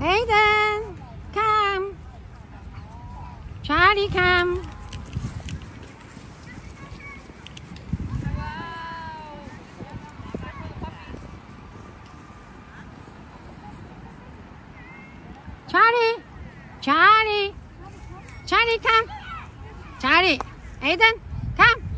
Aiden, come. Charlie, come. Charlie, Charlie, Charlie, come. Charlie, Aiden, come.